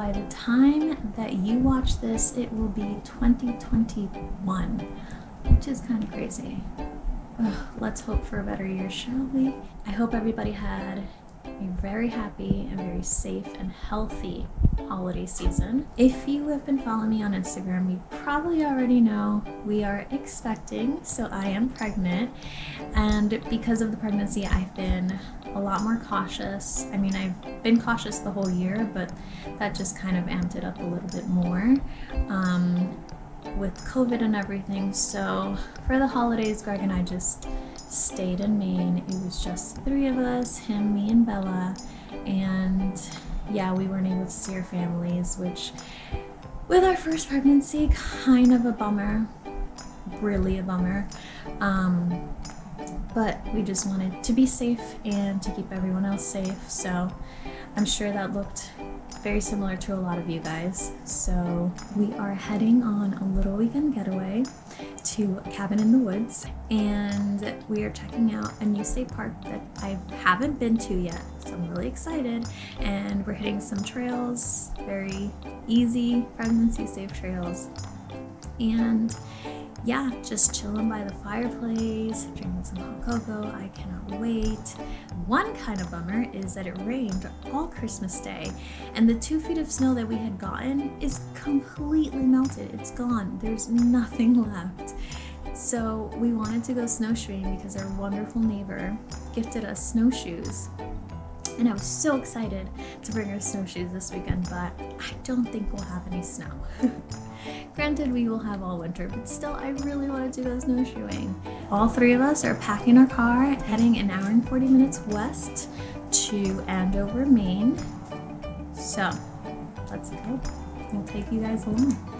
by the time that you watch this, it will be 2021, which is kind of crazy. Ugh, let's hope for a better year, shall we? I hope everybody had a very happy and very safe and healthy holiday season. If you have been following me on Instagram, you probably already know we are expecting, so I am pregnant. And because of the pregnancy, I've been a lot more cautious. I mean, I've been cautious the whole year, but that just kind of amped it up a little bit more. Um, with COVID and everything. So for the holidays, Greg and I just stayed in Maine. It was just three of us him, me, and Bella. And yeah, we weren't able to see our families, which with our first pregnancy, kind of a bummer. Really a bummer. Um, but we just wanted to be safe and to keep everyone else safe. So I'm sure that looked very similar to a lot of you guys. So we are heading on a little weekend getaway to cabin in the woods and we are checking out a new state park that I haven't been to yet. So I'm really excited and we're hitting some trails, very easy pregnancy safe trails. And yeah, just chilling by the fireplace, drinking some hot cocoa. I cannot wait. One kind of bummer is that it rained all Christmas Day, and the two feet of snow that we had gotten is completely melted. It's gone. There's nothing left. So we wanted to go snowshoeing because our wonderful neighbor gifted us snowshoes. And I was so excited to bring our snowshoes this weekend, but I don't think we'll have any snow. Granted, we will have all winter, but still, I really wanted to do go snowshoeing. All three of us are packing our car, heading an hour and 40 minutes west to Andover, Maine. So, let's go. We'll take you guys along.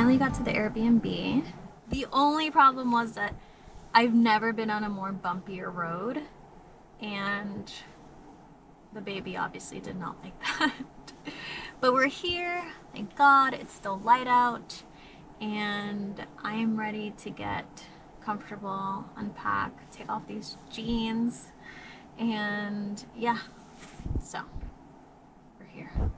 Finally got to the Airbnb. The only problem was that I've never been on a more bumpier road and the baby obviously did not like that. but we're here, thank God, it's still light out and I am ready to get comfortable, unpack, take off these jeans and yeah, so we're here.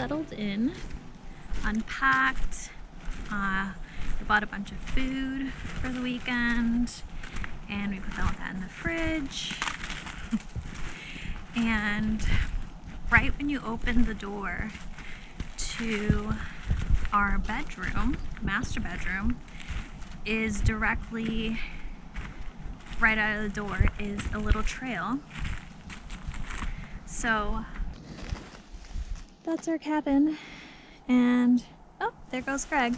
Settled in, unpacked, uh, We bought a bunch of food for the weekend and we put all that in the fridge. and right when you open the door to our bedroom, master bedroom, is directly right out of the door is a little trail. So that's our cabin. And oh, there goes Greg.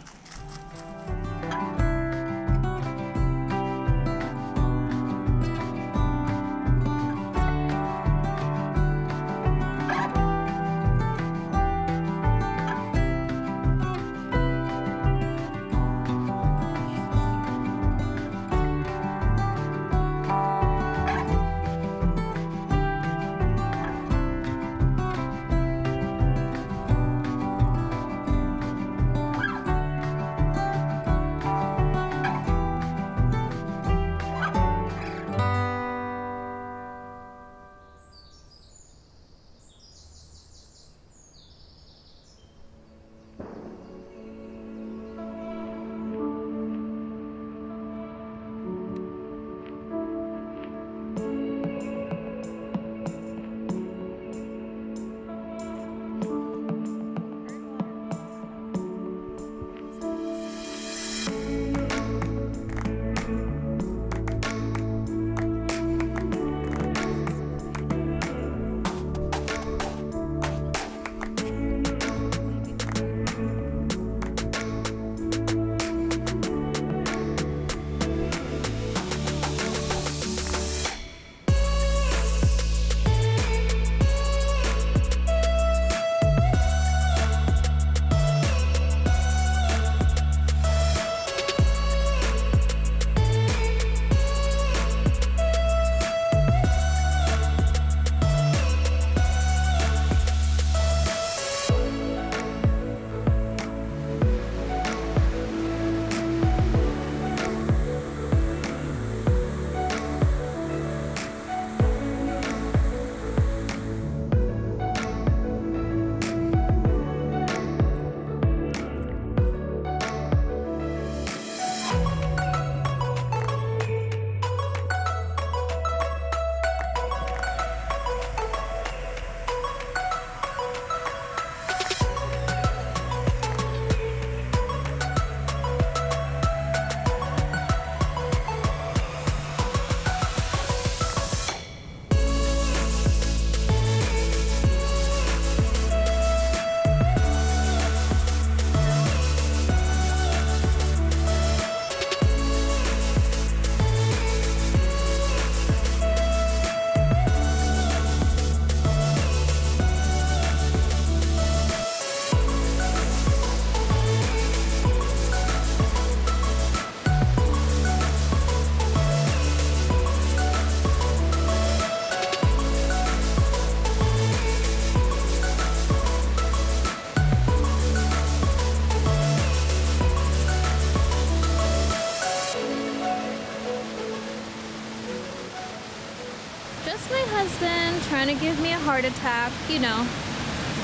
Just my husband trying to give me a heart attack, you know,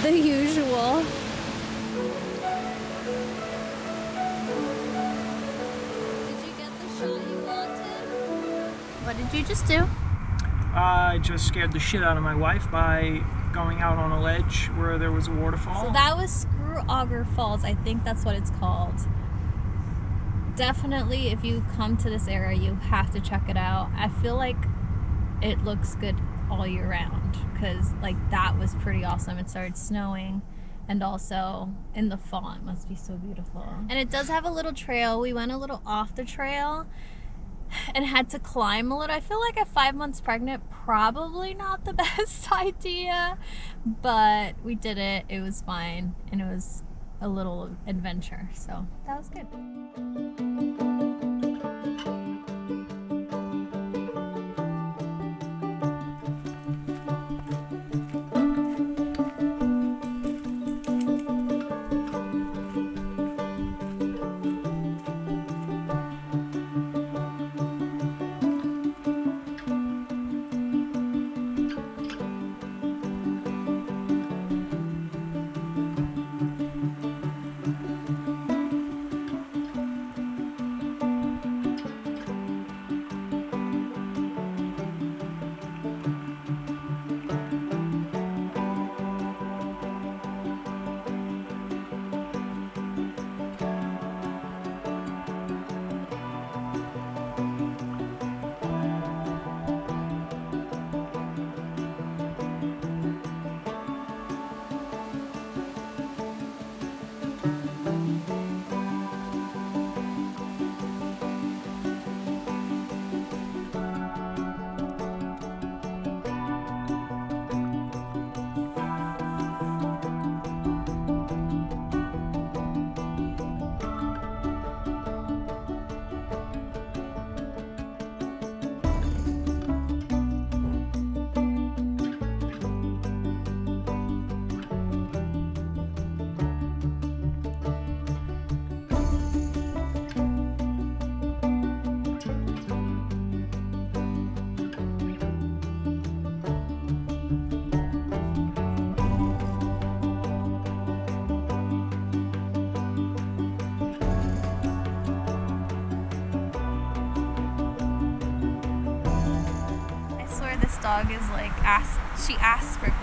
the usual. Did you get the shot you wanted? What did you just do? I just scared the shit out of my wife by going out on a ledge where there was a waterfall. So that was Screw Auger Falls. I think that's what it's called. Definitely, if you come to this area, you have to check it out. I feel like it looks good all year round because like that was pretty awesome. It started snowing and also in the fall it must be so beautiful. And it does have a little trail. We went a little off the trail and had to climb a little. I feel like at five months pregnant, probably not the best idea, but we did it. It was fine and it was a little adventure. So that was good. Dog is like asked. She asked for.